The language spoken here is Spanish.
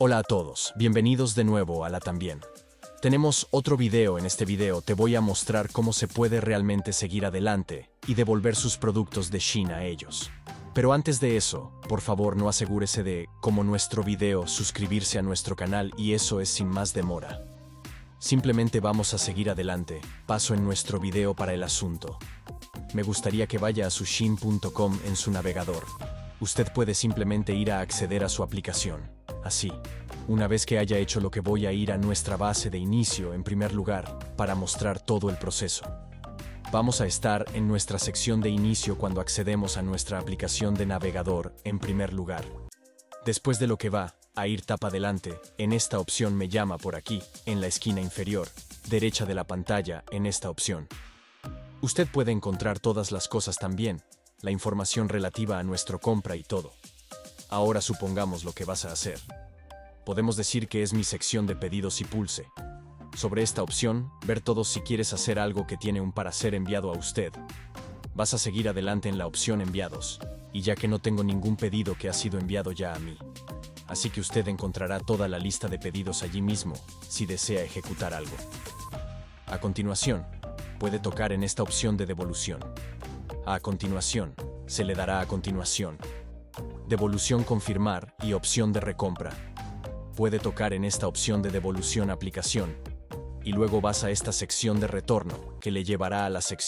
Hola a todos, bienvenidos de nuevo a la también. Tenemos otro video, en este video te voy a mostrar cómo se puede realmente seguir adelante y devolver sus productos de Shein a ellos. Pero antes de eso, por favor no asegúrese de, como nuestro video, suscribirse a nuestro canal y eso es sin más demora. Simplemente vamos a seguir adelante, paso en nuestro video para el asunto. Me gustaría que vaya a sushin.com en su navegador. Usted puede simplemente ir a acceder a su aplicación. Así, una vez que haya hecho lo que voy a ir a nuestra base de inicio en primer lugar para mostrar todo el proceso. Vamos a estar en nuestra sección de inicio cuando accedemos a nuestra aplicación de navegador en primer lugar. Después de lo que va a ir tapa adelante, en esta opción me llama por aquí, en la esquina inferior, derecha de la pantalla, en esta opción. Usted puede encontrar todas las cosas también, la información relativa a nuestro compra y todo. Ahora supongamos lo que vas a hacer. Podemos decir que es mi sección de pedidos y pulse. Sobre esta opción, ver todo si quieres hacer algo que tiene un para ser enviado a usted. Vas a seguir adelante en la opción enviados, y ya que no tengo ningún pedido que ha sido enviado ya a mí. Así que usted encontrará toda la lista de pedidos allí mismo, si desea ejecutar algo. A continuación, puede tocar en esta opción de devolución. A continuación, se le dará a continuación. Devolución confirmar y opción de recompra. Puede tocar en esta opción de devolución aplicación. Y luego vas a esta sección de retorno, que le llevará a la sección